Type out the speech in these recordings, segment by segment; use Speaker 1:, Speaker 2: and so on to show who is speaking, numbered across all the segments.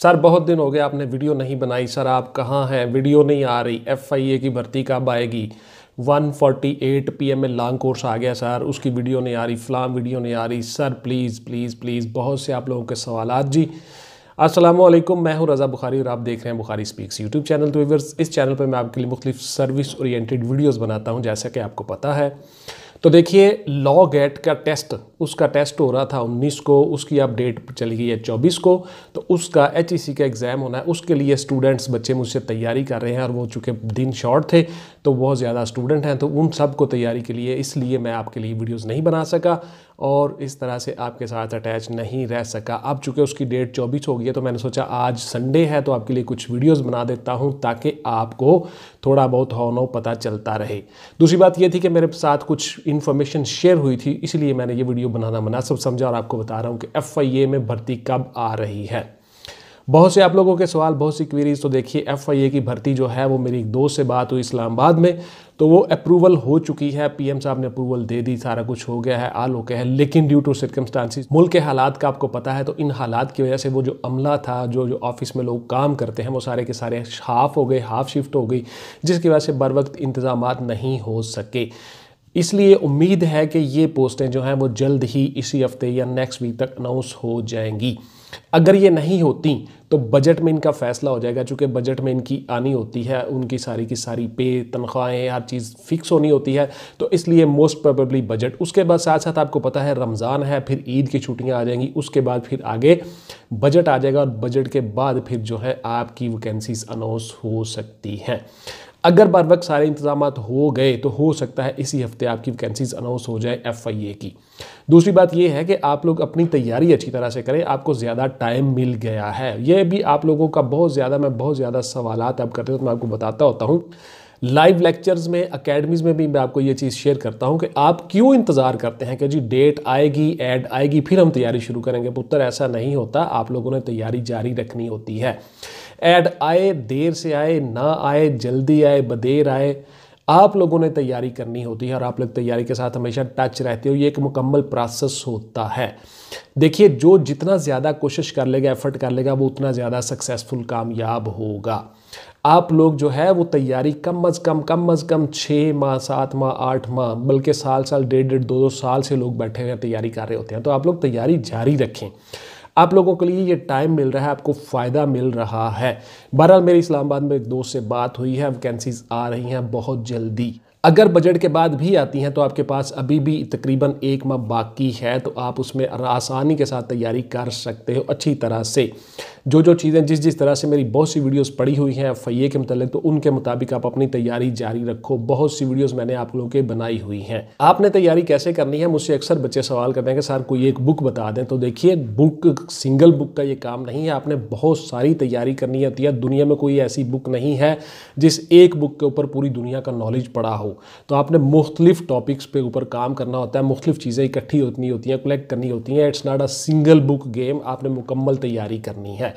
Speaker 1: Sir, बहुत दिन हो गए आपने वीडियो नहीं बनाई। सर, आप कहाँ हैं? वीडियो नहीं आ रही। एफ़ आई ए की भर्ती कब आएगी? 148 पीएम में लॉन्ग कोर्स आ गया सर। उसकी वीडियो नहीं आ रही। फ्लाम वीडियो नहीं आ रही। सर, प्लीज़ प्लीज़ प्लीज़, बहुत से आप लोगों के सवाल जी। असलम मैं हूँ रज़ा बुखारी और आप देख रहे हैं बुखारी स्पीक्स यूट्यूब चैनल। तो इस चैनल पर मैं आपके लिए मुख्तलिफ़ सर्विस ओरिएंटेड वीडियोज़ बनाता हूँ, जैसा कि आपको पता है। तो देखिए लॉ गेट का टेस्ट उसका टेस्ट हो रहा था 19 को, उसकी अब डेट चली गई है 24 को तो उसका एच e का एग्ज़ाम होना है। उसके लिए स्टूडेंट्स बच्चे मुझसे तैयारी कर रहे हैं और वो चूँकि दिन शॉर्ट थे तो बहुत ज़्यादा स्टूडेंट हैं तो उन सबको तैयारी के लिए इसलिए मैं आपके लिए वीडियोज़ नहीं बना सका और इस तरह से आपके साथ अटैच नहीं रह सका। अब चूँकि उसकी डेट चौबीस हो गई है तो मैंने सोचा आज संडे है तो आपके लिए कुछ वीडियोज़ बना देता हूँ ताकि आपको थोड़ा बहुत हो पता चलता रहे। दूसरी बात ये थी कि मेरे साथ कुछ इन्फॉर्मेशन शेयर हुई थी, इसलिए मैंने ये वीडियो बनाना मुनासब समझा और आपको बता रहा हूँ कि एफ़ में भर्ती कब आ रही है। बहुत से आप लोगों के सवाल, बहुत सी क्वेरीज तो देखिए एफ़ की भर्ती जो है वो मेरी एक दोस्त से बात हुई इस्लामाबाद में तो वो अप्रूवल हो चुकी है। पीएम साहब ने अप्रूवल दे दी, सारा कुछ हो गया है आल ओके है, लेकिन ड्यू टू सर्कमस्टांसिस मुल्क के हालात का आपको पता है तो इन हालात की वजह से वो जो अमला था, जो जो ऑफ़िस में लोग काम करते हैं, वो सारे के सारे हाफ़ हो गए हाफ़ शिफ्ट हो गई, जिसकी वजह से बर वक्त इंतज़ाम नहीं हो सके। इसलिए उम्मीद है कि ये पोस्टें जो हैं वो जल्द ही इसी हफ़्ते या नेक्स्ट वीक तक अनाउंस हो जाएँगी। अगर ये नहीं होती तो बजट में इनका फैसला हो जाएगा, चूँकि बजट में इनकी आनी होती है, उनकी सारी की सारी पे तनख्वाहें, हर चीज़ फिक्स होनी होती है तो इसलिए मोस्ट प्रोबेबली बजट उसके बाद साथ साथ आपको पता है, रमज़ान है, फिर ईद की छुट्टियाँ आ जाएँगी, उसके बाद फिर आगे बजट आ जाएगा और बजट के बाद फिर जो है आपकी वैकेंसीज अनाउंस हो सकती हैं। अगर बार वक्त सारे इंतज़ाम हो गए तो हो सकता है इसी हफ़्ते आपकी वैकेंसीज अनाउंस हो जाए एफ़ आई ए की। दूसरी बात यह है कि आप लोग अपनी तैयारी अच्छी तरह से करें, आपको ज़्यादा टाइम मिल गया है। ये भी आप लोगों का बहुत ज़्यादा, मैं बहुत ज़्यादा सवाल अब करते हो तो मैं आपको बताता होता हूँ। लाइव लेक्चर्स में अकेडमीज़ में भी मैं आपको ये चीज़ शेयर करता हूँ कि आप क्यों इंतज़ार करते हैं कि जी डेट आएगी ऐड आएगी, फिर हम तैयारी शुरू करेंगे। पुत्र, ऐसा नहीं होता। आप लोगों ने तैयारी जारी रखनी होती है। ऐड आए, देर से आए, ना आए, जल्दी आए, बदेर आए। आप लोगों ने तैयारी करनी होती है और आप लोग तैयारी के साथ हमेशा टच रहते हो। ये एक मुकम्मल प्रोसेस होता है। देखिए, जो जितना ज़्यादा कोशिश कर लेगा एफर्ट कर लेगा, वो उतना ज़्यादा सक्सेसफुल कामयाब होगा। आप लोग जो है, वो तैयारी कम अज़ कम कम अज़ कम छः माह, सात माह, आठ माह, बल्कि साल साल, डेढ़ डेढ़, दो दो साल से लोग बैठे हुए तैयारी कर रहे होते हैं। तो आप लोग तैयारी जारी रखें। आप लोगों के लिए ये टाइम मिल रहा है, आपको फ़ायदा मिल रहा है। बहरहाल, मेरी इस्लामाबाद में एक दोस्त से बात हुई है वैकेंसीज आ रही हैं बहुत जल्दी। अगर बजट के बाद भी आती हैं तो आपके पास अभी भी तकरीबन एक माह बाकी है तो आप उसमें आसानी के साथ तैयारी कर सकते हो, अच्छी तरह से। जो जो चीज़ें जिस जिस तरह से मेरी बहुत सी वीडियोस पड़ी हुई हैं एफ़ के मतलब तो उनके मुताबिक आप अपनी तैयारी जारी रखो। बहुत सी वीडियोस मैंने आप लोगों के बनाई हुई हैं। आपने तैयारी कैसे करनी है? मुझसे अक्सर बच्चे सवाल करते हैं कि, सर, कोई एक बुक बता दें। तो देखिए, बुक, सिंगल बुक का ये काम नहीं है। आपने बहुत सारी तैयारी करनी होती है। दुनिया में कोई ऐसी बुक नहीं है जिस एक बुक के ऊपर पूरी दुनिया का नॉलेज पड़ा हो। तो आपने मुख्तलिफ़ टॉपिक्स पे ऊपर काम करना होता है। मुख्तलिफ़ चीज़ें इकट्ठी होती होती हैं, कलेक्ट करनी होती हैं। It's not a single book game. आपने मुकम्मल तैयारी करनी है।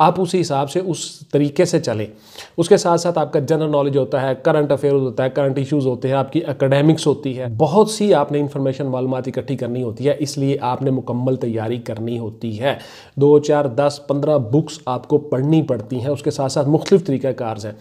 Speaker 1: आप उसी हिसाब से उस तरीके से चलें। उसके साथ साथ आपका जनरल नॉलेज होता है करंट अफेयर होता है करंट इश्यूज़ होते हैं, आपकी अकेडेमिक्स होती है। बहुत सी आपने इन्फॉर्मेशन मालूम इकट्ठी करनी होती है, इसलिए आपने मुकम्मल तैयारी करनी होती है। दो, चार, दस, पंद्रह बुक्स आपको पढ़नी पड़ती हैं, उसके साथ साथ मुख्तलिफ़ तरीक़ाकार हैं।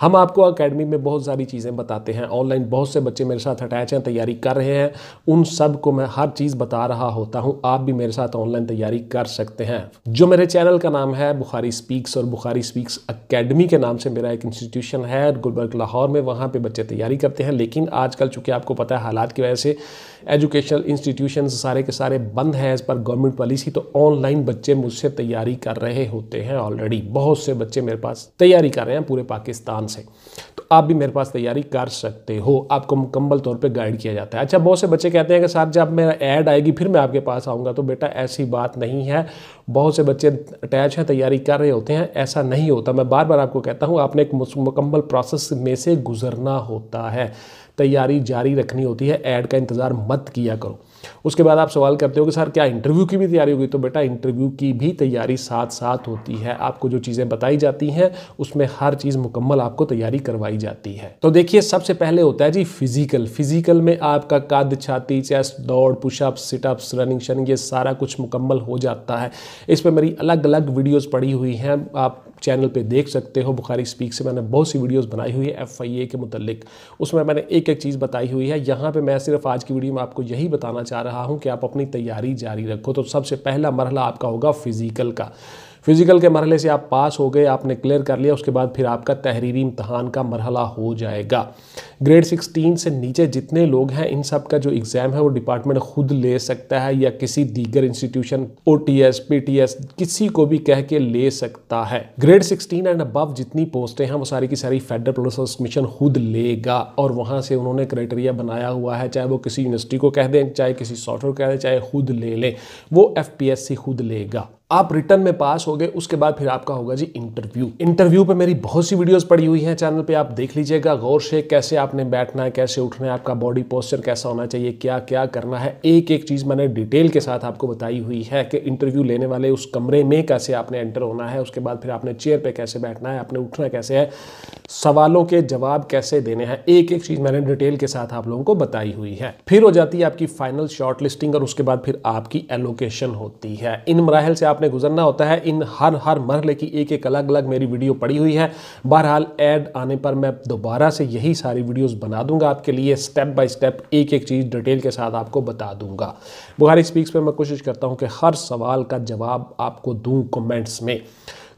Speaker 1: हम आपको अकेडमी में बहुत सारी चीज़ें बताते हैं ऑनलाइन बहुत से बच्चे मेरे साथ अटैच हैं, तैयारी कर रहे हैं। उन सबको मैं हर चीज़ बता रहा होता हूँ, आप भी मेरे साथ ऑनलाइन तैयारी कर सकते हैं। जो मेरे चैनल का नाम है बुखारी स्पीक्स और बुखारी स्पीक्स अकेडमी के नाम से मेरा एक इंस्टीट्यूशन है गुलबर्ग, लाहौर में वहाँ पर बच्चे तैयारी करते हैं। लेकिन आजकल चूँकि आपको पता है हालात की वजह से एजुकेशनल इंस्टीट्यूशन सारे के सारे बंद हैं इस पर गवर्नमेंट पॉलिसी तो ऑनलाइन बच्चे मुझसे तैयारी कर रहे होते हैं ऑलरेडी बहुत से बच्चे मेरे पास तैयारी कर रहे हैं पूरे पाकिस्तान से। तो आप भी मेरे पास तैयारी कर सकते हो। आपको मुकम्मल तौर पर गाइड किया जाता है। अच्छा बहुत से बच्चे कहते हैं कि सर जब मेरा ऐड आएगी, फिर मैं आपके पास आऊँगा। तो बेटा, ऐसी बात नहीं है। बहुत से बच्चे अटैच हैं, तैयारी कर रहे होते हैं, ऐसा नहीं होता। मैं बार बार आपको कहता हूँ, आपने एक मुकम्मल प्रोसेस में से गुजरना होता है। तैयारी जारी रखनी होती है ऐड का इंतज़ार मत किया करो। उसके बाद आप सवाल करते हो कि सर, क्या इंटरव्यू की भी तैयारी होगी? तो बेटा इंटरव्यू की भी तैयारी साथ साथ होती है। आपको जो चीज़ें बताई जाती हैं, उसमें हर चीज़ मुकम्मल आपको तैयारी करवाई जाती है। तो देखिए, सबसे पहले होता है जी फ़िज़िकल फ़िज़िकल में आपका कद छाती चेस्ट दौड़ पुशअप्स सिटअप्स रनिंग शनिंग ये सारा कुछ मुकम्मल हो जाता है। इस पर मेरी अलग अलग वीडियोज़ पड़ी हुई हैं। आप चैनल पे देख सकते हो। बुखारी स्पीक से मैंने बहुत सी वीडियोस बनाई हुई है एफआईए के मुतलिक उसमें मैंने एक एक चीज़ बताई हुई है। यहाँ पे मैं सिर्फ़ आज की वीडियो में आपको यही बताना चाह रहा हूँ कि आप अपनी तैयारी जारी रखो। तो सबसे पहला मरहला आपका होगा फ़िज़िकल का। फ़िज़िकल के मरहले से आप पास हो गए, आपने क्लियर कर लिया, उसके बाद फिर आपका तहरीरी इम्तहान का मरहला हो जाएगा। ग्रेड 16 से नीचे जितने लोग हैं, इन सब का जो एग्ज़ाम है वो डिपार्टमेंट खुद ले सकता है या किसी दीगर इंस्टीट्यूशन ओ टी एस किसी को भी कह के ले सकता है। ग्रेड 16 एंड अबव जितनी पोस्टें हैं, वो सारी की सारी फेडरल पुलिस मिशन खुद लेगा और वहाँ से उन्होंने क्राइटेरिया बनाया हुआ है, चाहे वो किसी यूनिवर्सिटी को कह दें, चाहे किसी सॉफ्टवेयर कह दें, चाहे खुद ले लें, वो एफ़ पी एस सी खुद लेगा। आप रिटर्न में पास हो गए, उसके बाद फिर आपका होगा जी इंटरव्यू इंटरव्यू पे मेरी बहुत सी वीडियोस पड़ी हुई हैं चैनल पे आप देख लीजिएगा, गौर से कैसे आपने बैठना है, कैसे उठना है, आपका बॉडी पोस्चर कैसा होना चाहिए, क्या क्या करना है एक एक चीज़ मैंने डिटेल के साथ आपको बताई हुई है कि इंटरव्यू लेने वाले उस कमरे में कैसे आपने एंटर होना है, उसके बाद फिर आपने चेयर पर कैसे बैठना है, आपने उठना कैसे है, सवालों के जवाब कैसे देने हैं एक एक चीज़ मैंने डिटेल के साथ आप लोगों को बताई हुई है। फिर हो जाती है आपकी फाइनल शॉर्ट लिस्टिंग और उसके बाद फिर आपकी एलोकेशन होती है। इन मराहल से आपने गुजरना होता है, इन हर हर मरहले की एक एक अलग अलग मेरी वीडियो पड़ी हुई है। बहरहाल ऐड आने पर मैं दोबारा से यही सारी वीडियोस बना दूँगा आपके लिए स्टेप बाय स्टेप एक एक चीज़ डिटेल के साथ आपको बता दूँगा। बुखारी स्पीक्स पे मैं कोशिश करता हूँ कि हर सवाल का जवाब आपको दूँ कमेंट्स में।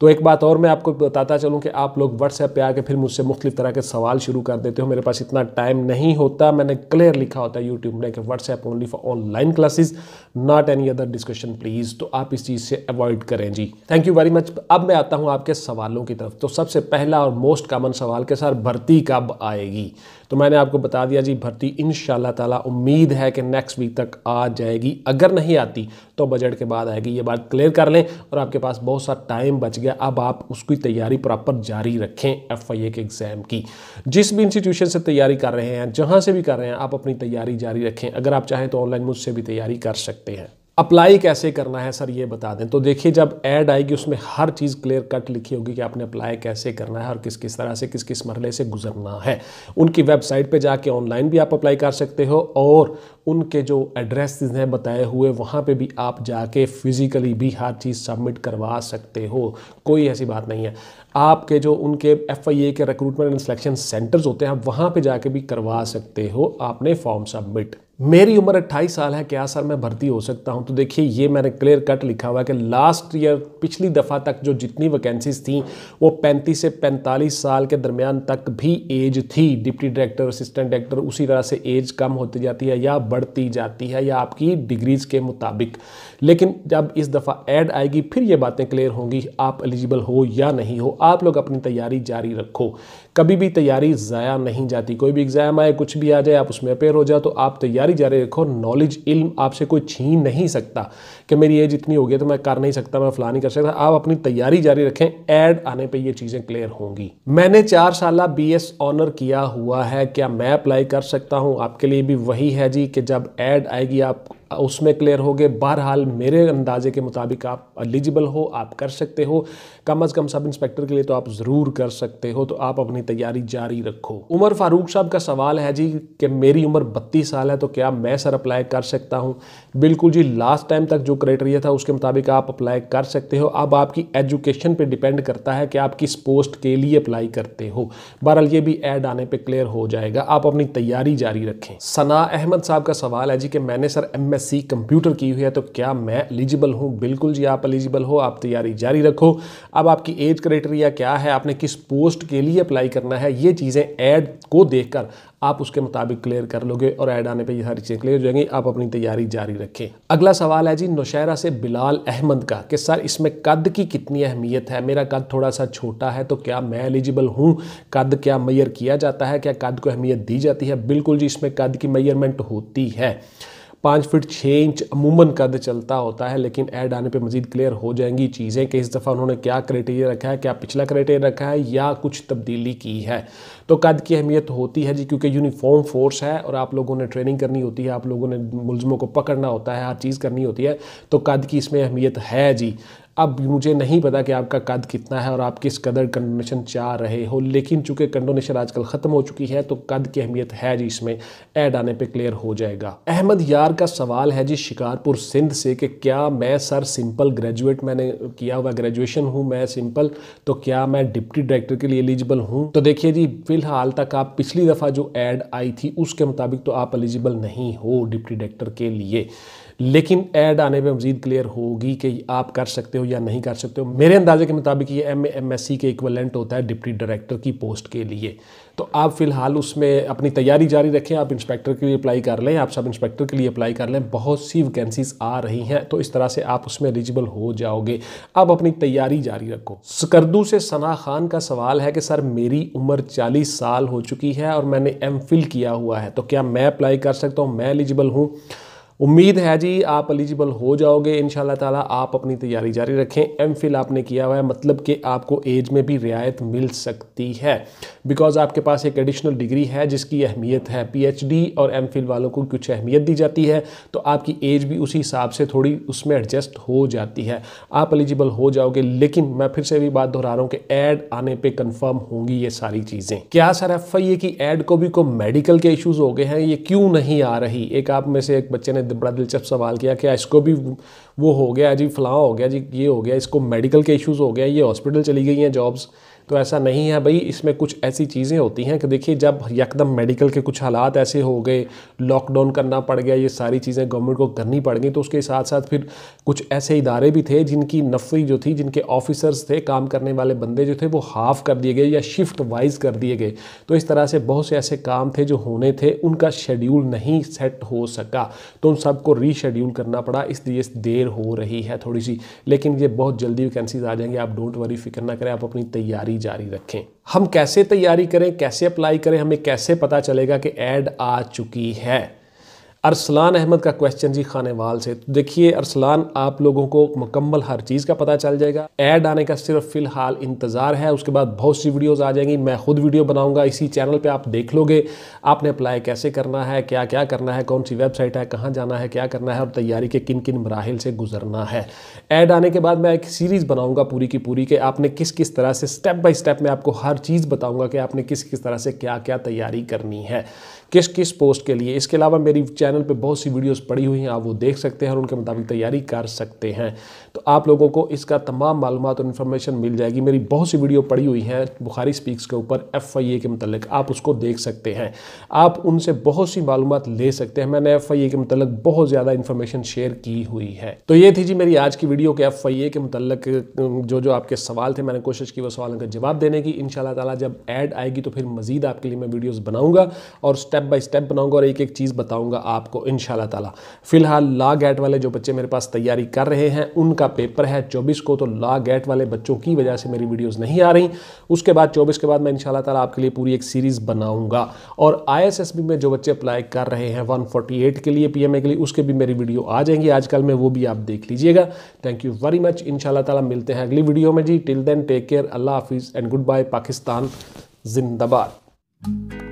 Speaker 1: तो एक बात और मैं आपको बताता चलूँ कि आप लोग व्हाट्सएप पे आके फिर मुझसे मुख्तलिफ़ तरह के सवाल शुरू कर देते हो। मेरे पास इतना टाइम नहीं होता, मैंने क्लियर लिखा होता है यूट्यूब में कि WhatsApp only for online classes not any other discussion please तो आप इस चीज़ से अवॉइड करें जी। थैंक यू वेरी मच अब मैं आता हूँ आपके सवालों की तरफ़। तो सबसे पहला और मोस्ट कॉमन सवाल के सर भर्ती कब आएगी? तो मैंने आपको बता दिया जी, भर्ती इन ताला उम्मीद है कि नेक्स्ट वीक तक आ जाएगी। अगर नहीं आती तो बजट के बाद आएगी। ये बात क्लियर कर लें और आपके पास बहुत सा टाइम बच गया। अब आप उसकी तैयारी प्रॉपर जारी रखें एफ़ के एग्ज़ाम की। जिस भी इंस्टीट्यूशन से तैयारी कर रहे हैं, जहाँ से भी कर रहे हैं, आप अपनी तैयारी जारी रखें। अगर आप चाहें तो ऑनलाइन मुझसे भी तैयारी कर सकते हैं। अप्लाई कैसे करना है सर, ये बता दें। तो देखिए, जब ऐड आएगी, उसमें हर चीज़ क्लियर कट लिखी होगी कि आपने अप्लाई कैसे करना है और किस किस तरह से, किस किस मरले से गुजरना है। उनकी वेबसाइट पे जाके ऑनलाइन भी आप अप्लाई कर सकते हो और उनके जो एड्रेस हैं बताए हुए, वहाँ पे भी आप जाके फिज़िकली भी हर चीज़ सबमिट करवा सकते हो। कोई ऐसी बात नहीं है। आपके जो उनके एफ़ आई ए के रिक्रूटमेंट एंड सिलेक्शन सेंटर्स होते हैं वहाँ पे जाके भी करवा सकते हो। आपने फॉर्म सबमिट मेरी उम्र 28 साल है, क्या सर मैं भर्ती हो सकता हूँ? तो देखिए, ये मैंने क्लियर कट लिखा हुआ है कि लास्ट ईयर पिछली दफ़ा तक जो जितनी वैकेंसीज थी, वो 35 से 45 साल के दरमियान तक भी एज थी। डिप्टी डायरेक्टर असिस्टेंट डायरेक्टर उसी तरह से एज कम होती जाती है या बढ़ती जाती है या आपकी डिग्रीज़ के मुताबिक। लेकिन जब इस दफ़ा ऐड आएगी, फिर ये बातें क्लियर होंगी, आप एलिजिबल हो या नहीं हो, आप लोग अपनी तैयारी जारी रखो। कभी भी तैयारी ज़ाया नहीं जाती। कोई भी एग्ज़ाम आए, कुछ भी आ जाए, आप उसमें अपेयर हो जाओ तो आप तैयारी जारी रखो। नॉलेज इल्म आपसे कोई छीन नहीं सकता कि मेरी एज इतनी हो गई तो मैं कर नहीं सकता, मैं फला नहीं कर सकता। आप अपनी तैयारी जारी रखें ऐड आने पर ये चीज़ें क्लियर होंगी। मैंने चार साल बी एस ऑनर किया हुआ है। क्या मैं अप्लाई कर सकता हूँ? आपके लिए भी वही है जी कि जब ऐड आएगी, आप उसमें क्लियर हो गए। बहरहाल, मेरे अंदाजे के मुताबिक आप एलिजिबल हो, आप कर सकते हो। कम अज़ कम सब इंस्पेक्टर के लिए तो आप ज़रूर कर सकते हो। तो आप अपनी तैयारी जारी रखो। उमर फारूक साहब का सवाल है जी कि मेरी उम्र बत्तीस साल है तो क्या मैं सर अप्लाई कर सकता हूँ? बिल्कुल जी लास्ट टाइम तक जो क्राइटेरिया था उसके मुताबिक आप अप्लाई कर सकते हो। अब आपकी एजुकेशन पर डिपेंड करता है कि आप किस पोस्ट के लिए अप्लाई करते हो। बहरहाल, ये भी ऐड आने पर क्लियर हो जाएगा। आप अपनी तैयारी जारी रखें। सना अहमद साहब का सवाल है जी कि मैंने सर एम एससी कंप्यूटर की हुई है तो क्या मैं एलिजिबल हूँ? बिल्कुल जी आप एलिजिबल हो, आप तैयारी जारी रखो। अब आपकी एज क्राइटेरिया क्या है? आपने किस पोस्ट के लिए अप्लाई करना है? ये चीज़ें ऐड को देखकर आप उसके मुताबिक क्लियर कर लोगे और ऐड आने पे ये सारी चीज़ें क्लियर हो जाएँगी। आप अपनी तैयारी जारी रखें। अगला सवाल है जी, नौशहरा से बिलाल अहमद का कि, सर, इसमें कद की कितनी अहमियत है? मेरा कद थोड़ा सा छोटा है तो क्या मैं एलिजिबल हूँ? कद क्या मैयर किया जाता है? क्या कद को अहमियत दी जाती है? बिल्कुल जी, इसमें कद की मैयरमेंट होती है। पाँच फिट छः इंच अमूमन कद चलता होता है, लेकिन ऐड आने पे मज़ीद क्लियर हो जाएँगी चीज़ें कि इस दफ़ा उन्होंने क्या क्राइटेरिया रखा है, क्या पिछला क्राइटेरिया रखा है, या कुछ तब्दीली की है। तो कद की अहमियत होती है जी, क्योंकि यूनिफॉर्म फोर्स है और आप लोगों ने ट्रेनिंग करनी होती है, आप लोगों ने मुलजमों को पकड़ना होता है, हर चीज़ करनी होती है तो कद की इसमें अहमियत है जी। अब मुझे नहीं पता कि आपका कद कितना है और आप किस कदर कंडोनेशन चाह रहे हो, लेकिन चूँकि कंडोनेशन आजकल ख़त्म हो चुकी है तो कद की अहमियत है जी, इसमें ऐड आने पे क्लियर हो जाएगा। अहमद यार का सवाल है जी शिकारपुर सिंध से कि क्या मैं सर सिंपल ग्रेजुएट मैंने किया हुआ ग्रेजुएशन हूँ, मैं सिंपल तो क्या मैं डिप्टी डायरेक्टर के लिए एलिजिबल हूँ? तो देखिए जी, फ़िलहाल तक आप पिछली दफ़ा जो एड आई थी, उसके मुताबिक तो आप एलिजिबल नहीं हो डिप्टी डायरेक्टर के लिए। लेकिन ऐड आने पे मज़ीद क्लियर होगी कि आप कर सकते हो या नहीं कर सकते हो। मेरे अंदाजे के मुताबिक ये एम एम एस सी के इक्वलेंट होता है डिप्टी डायरेक्टर की पोस्ट के लिए। तो आप फ़िलहाल उसमें अपनी तैयारी जारी रखें, आप इंस्पेक्टर के लिए अप्लाई कर लें, आप सब इंस्पेक्टर के लिए अप्लाई कर लें। बहुत सी वैकेंसीज आ रही हैं तो इस तरह से आप उसमें एलिजिबल हो जाओगे। अब अपनी तैयारी जारी रखो। स्कर्दू से सना खान का सवाल है कि, सर, मेरी उम्र चालीस साल हो चुकी है और मैंने एम किया हुआ है तो क्या मैं अप्लाई कर सकता हूँ? मैं एलिजिबल हूँ? उम्मीद है जी, आप एलिजिबल हो जाओगे इन ताला आप अपनी तैयारी जारी रखें। एम फिल आपने किया हुआ है मतलब कि आपको एज में भी रियायत मिल सकती है। बिकॉज़ आपके पास एक एडिशनल डिग्री है, जिसकी अहमियत है। पीएचडी और एम फिल वालों को कुछ अहमियत दी जाती है तो आपकी एज भी उसी हिसाब से थोड़ी उसमें एडजस्ट हो जाती है। आप एलिजिबल हो जाओगे, लेकिन मैं फिर से भी बात दोहरा रहा हूँ कि एड आने पर कन्फर्म होंगी ये सारी चीज़ें। क्या सर एफ़ आई ए की एड को भी को मेडिकल के इशूज़ हो गए हैं, ये क्यों नहीं आ रही? एक आप में से एक बच्चे ने बड़ा दिलचस्प सवाल किया कि इसको भी वो हो गया जी, फलाँ हो गया जी, ये हो गया, इसको मेडिकल के इश्यूज़ हो गया, ये हॉस्पिटल चली गई हैं जॉब्स तो ऐसा नहीं है भाई, इसमें कुछ ऐसी चीज़ें होती हैं कि देखिए, जब यकदम मेडिकल के कुछ हालात ऐसे हो गए लॉकडाउन करना पड़ गया, ये सारी चीज़ें गवर्नमेंट को करनी पड़ गई तो उसके साथ साथ फिर कुछ ऐसे इदारे भी थे जिनकी नफरी जो थी, जिनके ऑफिसर्स थे, काम करने वाले बंदे जो थे, वो हाफ़ कर दिए गए या शिफ्ट वाइज कर दिए गए। तो इस तरह से बहुत से ऐसे काम थे जो होने थे, उनका शेड्यूल नहीं सेट हो सका। तो उन सबको रीशेड्यूल करना पड़ा, इसलिए देर हो रही है थोड़ी सी लेकिन ये बहुत जल्दी वैकेंसीज आ जाएँगे, आप डोंट वरी फ़िक्र ना करें, आप अपनी तैयारी तैयारी जारी रखें। हम कैसे तैयारी करें, कैसे अप्लाई करें, हमें कैसे पता चलेगा कि ऐड आ चुकी है? अरसलान अहमद का क्वेश्चन जी खानेवाल से। तो देखिए, अरसलान आप लोगों को मुकम्मल हर चीज़ का पता चल जाएगा। ऐड आने का सिर्फ़ फ़िलहाल इंतज़ार है। उसके बाद बहुत सी वीडियोस आ जाएँगी। मैं खुद वीडियो बनाऊँगा। इसी चैनल पे आप देख लोगे, आपने अप्लाई कैसे करना है क्या क्या करना है, कौन सी वेबसाइट है, कहाँ जाना है, क्या करना है और तैयारी के किन किन मराहल से गुजरना है। ऐड आने के बाद मैं एक सीरीज़ बनाऊँगा पूरी की पूरी कि। आपने किस किस तरह से स्टेप बाई स्टेप मैं आपको हर चीज़ बताऊँगा कि आपने किस किस तरह से क्या क्या तैयारी करनी है। किस किस पोस्ट के लिए। इसके अलावा मेरी चैनल पर बहुत सी वीडियोज़ पड़ी हुई हैं, आप वो देख सकते हैं और उनके मुताबिक तैयारी कर सकते हैं। आप लोगों को इसका तमाम मालूम और इन्फॉर्मेशन मिल जाएगी। मेरी बहुत सी वीडियो पड़ी हुई हैं बुखारी स्पीक्स के ऊपर एफ़ आई ए के मतलब आप उसको देख सकते हैं। आप उनसे बहुत सी मालूम ले सकते हैं। मैंने एफ़ आई ए के मतलब बहुत ज़्यादा इन्फॉर्मेशन शेयर की हुई है। तो ये थी जी मेरी आज की वीडियो के एफ़ आई ए के मतलब जो जो आपके सवाल थे, मैंने कोशिश की वो सवालों का जवाब देने की। इन ताला जब ऐड आएगी तो फिर मजीद आपके लिए मैं वीडियोज़ बनाऊँगा और स्टेप बाई स्टेप बनाऊँगा और एक एक चीज़ बताऊँगा आपको इन ताला। फ़िलहाल ला गैट वाले जो बच्चे मेरे पास तैयारी कर रहे हैं, उनका पेपर है, चौबीस को तो ला गैट वाले बच्चों की वजह से मेरी वीडियोज़ नहीं आ रही। उसके बाद, चौबीस के बाद मैं इन ताला आपके लिए पूरी एक सीरीज़ बनाऊँगा। और आईएसएसबी में जो बच्चे अप्लाई कर रहे हैं वन के लिए पीएमए के लिए, उसके भी मेरी वीडियो आ जाएँगी। आजकल में वो भी आप देख लीजिएगा। थैंक यू वेरी मच इन ताला मिलते हैं अगली वीडियो में जी। टिल देन टेक केयर अल्लाह हाफिज़। And goodbye Pakistan. जिंदाबाद।